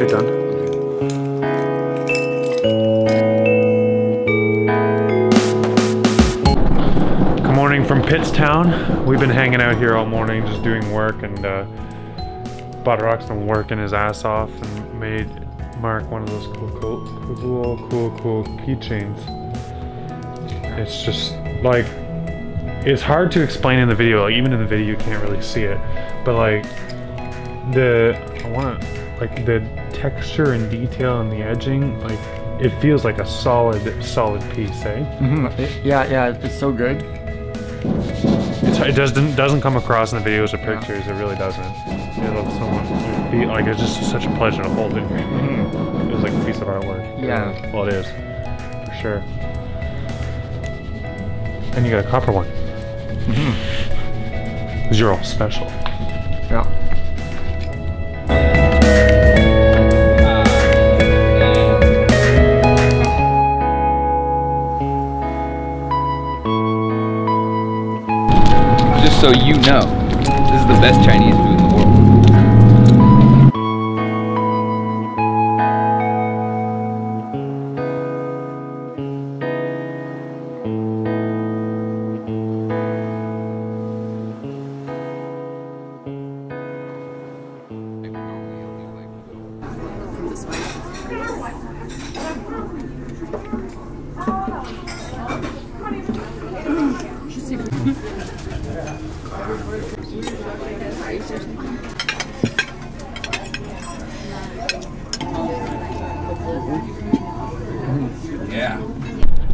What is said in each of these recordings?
are done. from Pittstown. We've been hanging out here all morning just doing work and uh, Buttrock's been working his ass off and made Mark one of those cool, cool, cool, cool, cool keychains. It's just like, it's hard to explain in the video. Like even in the video, you can't really see it. But like the, I want to, like the texture and detail and the edging, like it feels like a solid, solid piece, eh? Mm-hmm. Yeah, yeah, it's so good. It's, it doesn't doesn't come across in the videos or pictures. Yeah. It really doesn't. It looks so much. It like it's just such a pleasure to hold it. It was like a piece of artwork. Yeah. Well, it is for sure. And you got a copper one. Because you're all special. Yeah. So you know, this is the best Chinese food in the world.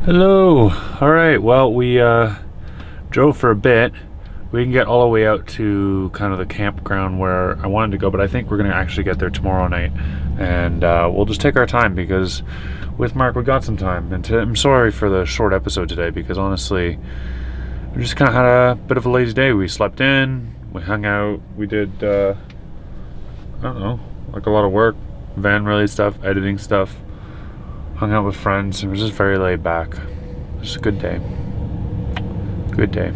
Hello. All right. Well, we uh, drove for a bit. We can get all the way out to kind of the campground where I wanted to go, but I think we're going to actually get there tomorrow night. And uh, we'll just take our time because with Mark, we got some time. And to, I'm sorry for the short episode today because honestly, we just kind of had a bit of a lazy day. We slept in, we hung out, we did, uh, I don't know, like a lot of work, van related stuff, editing stuff hung out with friends. It was just very laid back. Just a good day. Good day.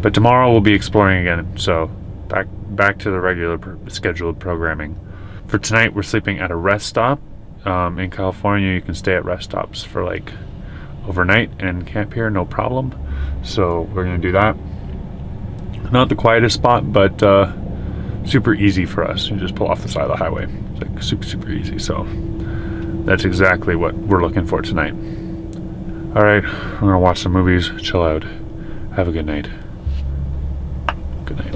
But tomorrow we'll be exploring again. So back back to the regular pr scheduled programming. For tonight, we're sleeping at a rest stop. Um, in California, you can stay at rest stops for like overnight and camp here, no problem. So we're gonna do that. Not the quietest spot, but uh, super easy for us. You just pull off the side of the highway. It's like super super easy. So that's exactly what we're looking for tonight. All right, we're gonna watch some movies, chill out. Have a good night. Good night.